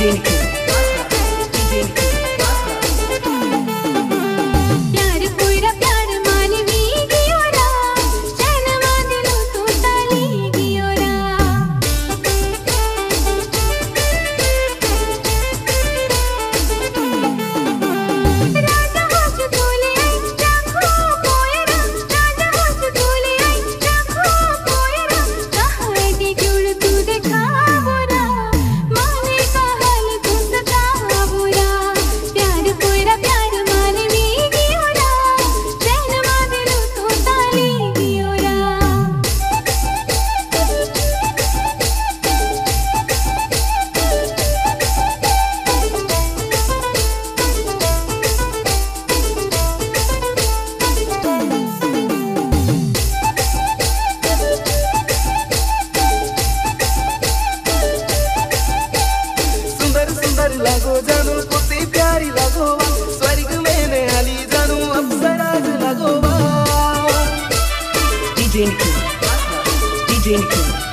Phoenix. DJ